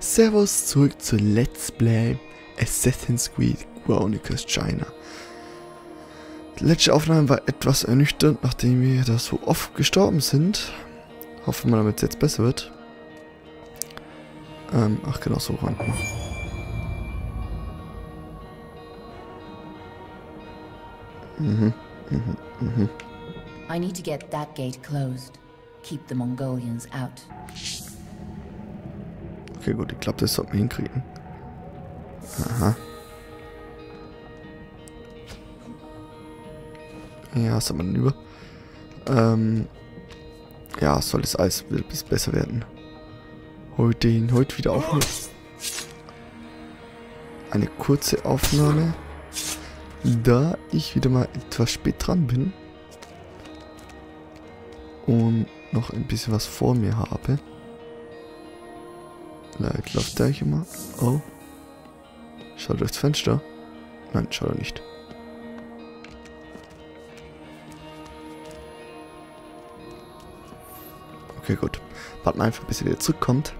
Servus zurück zu Let's Play Assassin's Creed Chronicles China. Die letzte Aufnahme war etwas ernüchternd, nachdem wir da so oft gestorben sind. Hoffen wir, damit es jetzt besser wird. Ähm, ach genau, so ran. Mhm, mhm, mhm. I need to get that gate closed. Keep the Mongolians out. Okay, gut, ich glaube, das sollten wir hinkriegen. Aha. Ja, was hat man denn über? Ähm, ja, soll das alles ein bisschen besser werden. Heute den heute wieder aufnehmen. Eine kurze Aufnahme, da ich wieder mal etwas spät dran bin und noch ein bisschen was vor mir habe. Light läuft gleich immer. Oh. Schaut durchs Fenster. Nein, schaut er nicht. Okay, gut. Warten einfach, bis er wieder zurückkommt.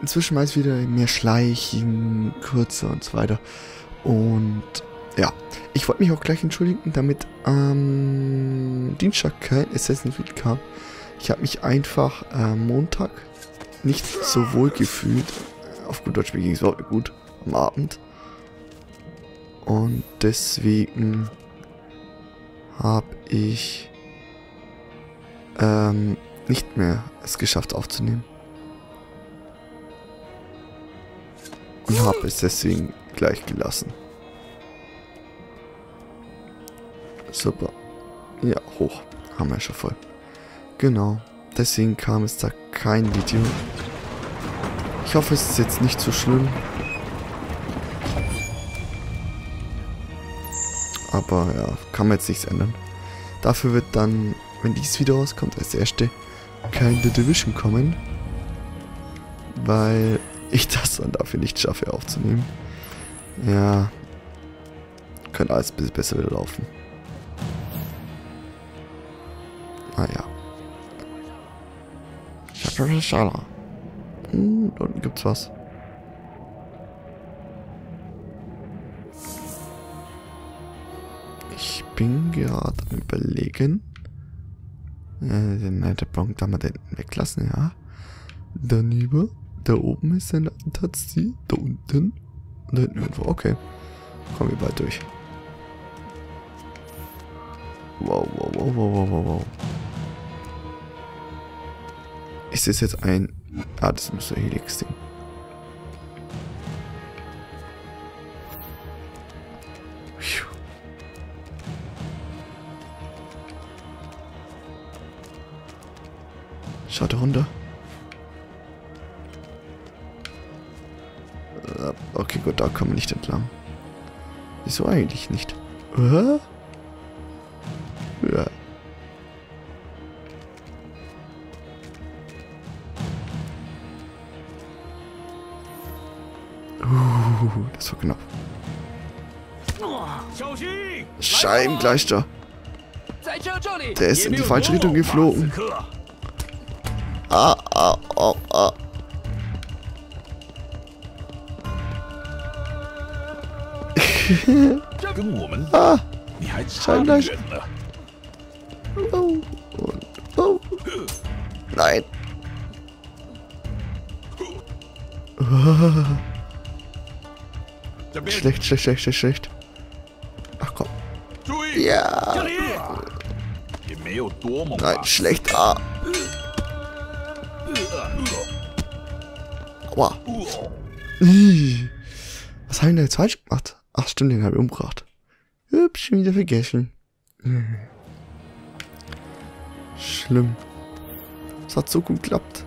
Inzwischen weiß wieder mehr Schleichen, kürzer und so weiter. Und ja, ich wollte mich auch gleich entschuldigen, damit am Dienstag kein Assassin's Creed kam. Ich habe mich einfach am Montag nicht so wohl gefühlt. Auf gut Deutsch, mir ging es nicht gut am Abend. Und deswegen habe ich ähm, nicht mehr es geschafft aufzunehmen. Und habe es deswegen gleich gelassen. Super. Ja, hoch. Haben wir schon voll. Genau. Deswegen kam es da kein Video. Ich hoffe, es ist jetzt nicht so schlimm. Aber ja, kann man jetzt nichts ändern. Dafür wird dann, wenn dieses Video rauskommt, als erste kein The Division kommen. Weil ich das dann dafür nicht schaffe aufzunehmen. Ja. Könnte alles ein bisschen besser wieder laufen. Ah ja. Hm, da unten gibt's was. Ich bin gerade am überlegen. Äh, den Punkt haben wir den weglassen, ja. Daneben, da oben ist ein Attentatsziel. Da unten. Und da hinten irgendwo. Okay. Kommen wir bald durch. Wow, wow, wow, wow, wow, wow, wow. Ist das jetzt ein... Ah, das müsste Helix-Ding. Schaut runter. Äh, okay, gut, da kommen wir nicht entlang. Wieso eigentlich nicht? Äh? Ja. Uh, das war knapp. Scheibengleichter. Der ist in die falsche Richtung geflogen. Ah, ah, ah, ah. ah, Scheibengleichter. Oh, und, oh. Nein. Schlecht, schlecht, schlecht, schlecht, schlecht. Ach komm. Ja. Nein, schlecht. Ah. Aua. Was habe ich denn jetzt falsch gemacht? Ach stimmt, den habe ich umgebracht. Hübsch, wieder vergessen. Schlimm. Es hat so gut geklappt.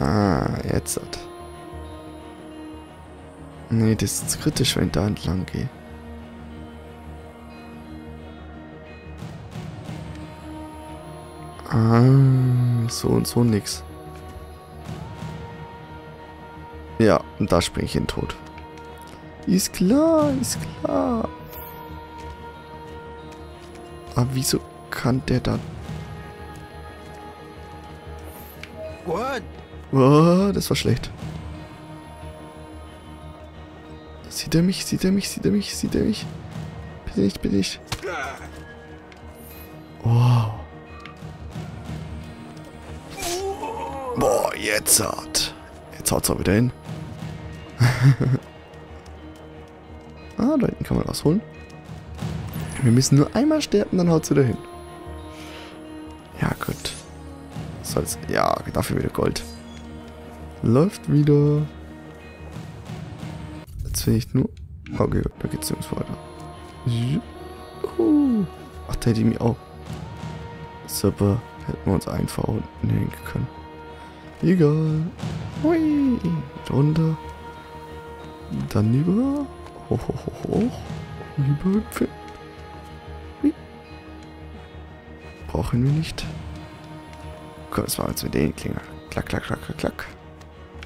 Ah, jetzt hat. Nee, das ist kritisch, wenn ich da entlang gehe. Ah, so und so nix. Ja, und da springe ich in den Tod. Ist klar, ist klar. Aber wieso kann der da Oh, das war schlecht. Sieht er mich? Sieht er mich? Sieht er mich? Sieht er mich? Bitte nicht, bitte nicht. Wow. Boah, jetzt hat. Jetzt haut's auch wieder hin. ah, da hinten kann man was holen. Wir müssen nur einmal sterben, dann haut's wieder hin. Ja, gut. Soll's. Ja, dafür wieder Gold. Läuft wieder. Jetzt will ich nur. Okay, da geht's nirgends weiter. Juhu. Ach, da hätte ich mich auch. Super. Hätten wir uns einfach unten hängen können. Egal. Hui. Runter. Dann über. Hoch, hoch, hoch, hoch. Rüber hüpfen. Hui. Brauchen wir nicht. Komm, das war jetzt mit den Klinger. Klack, klack, klack, klack, klack.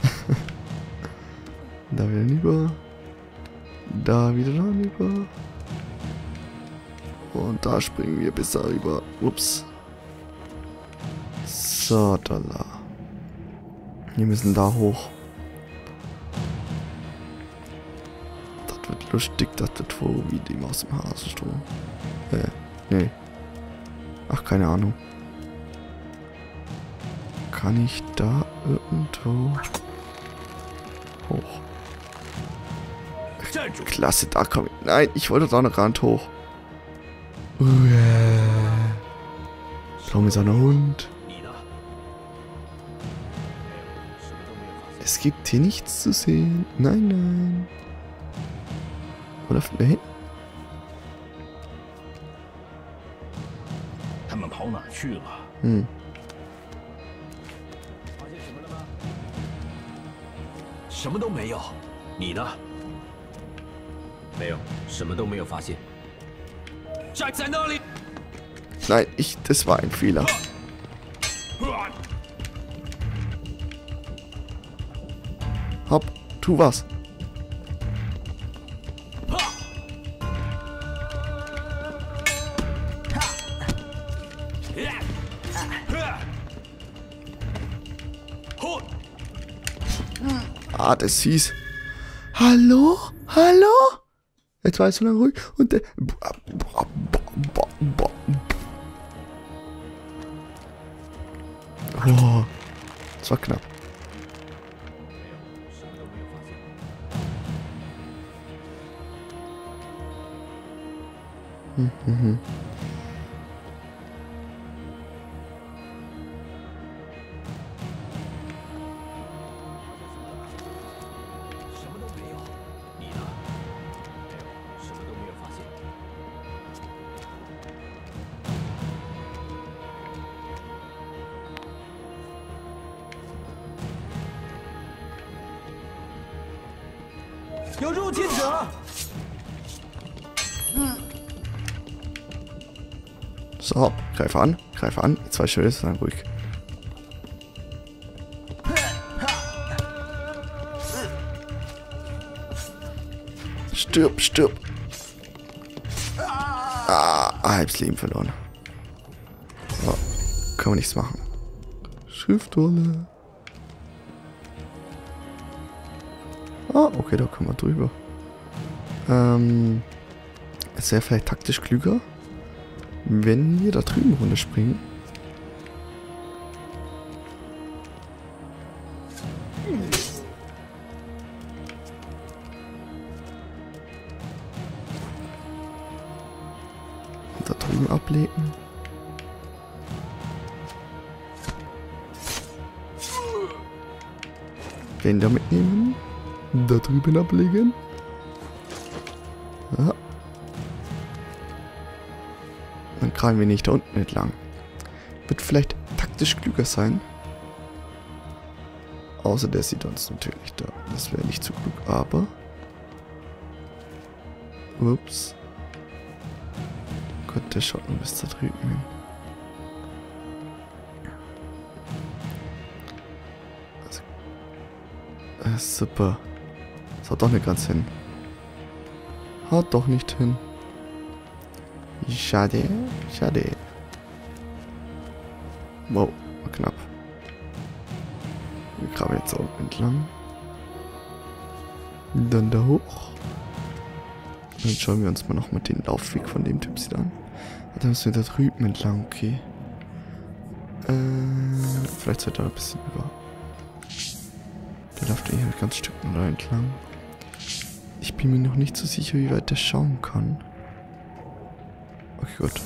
da wieder rüber. Da wieder rüber. Und da springen wir bis da rüber. Ups. So, da. Wir müssen da hoch. Das wird lustig, das wird wo wie die Maus im Hasensturm. Äh, nee. Ach, keine Ahnung. Kann ich da irgendwo Klasse, da komme ich. Nein, ich wollte da noch Rand hoch. Uh, Long ist ein Hund. Es gibt hier nichts zu sehen. Nein, nein. Wo läuft der hin? Hm. 没有。你呢？没有，什么都没有发现。站在那里！ Nein, ich, das war ein Fehler. Hopp, tu was. Ah, das hieß. Hallo? Hallo? Jetzt war ich so lange ruhig und der. Oh, das war knapp. Mhm. 有入侵者！ So, greif an, greif an. Zwei Schilde, dann ruhig. Stirb, stirb. Ah, halbes Leben verloren. So, können wir nichts machen. Schriftrolle. Okay, da können wir drüber. Ähm, es wäre vielleicht taktisch klüger, wenn wir da drüben runterspringen. Und da drüben ablegen. Den da mitnehmen. Da drüben ablegen. Ja. Dann kramen wir nicht da unten entlang. Wird vielleicht taktisch klüger sein. Außer der sieht uns natürlich da. Das wäre nicht zu klug, aber... Ups. Gott, der schaut nur bis da drüben hin. Also, äh, super. Haut doch nicht ganz hin. Haut doch nicht hin. Schade, schade. Wow, war knapp. Wir graben jetzt auch entlang. Dann da hoch. Dann schauen wir uns mal nochmal den Laufweg von dem Typ an. Dann müssen wir da drüben entlang, okay. Äh, vielleicht sollte er ein bisschen über. Der läuft hier halt ganz Stück entlang. Ich bin mir noch nicht so sicher, wie weit der schauen kann. Okay, gut.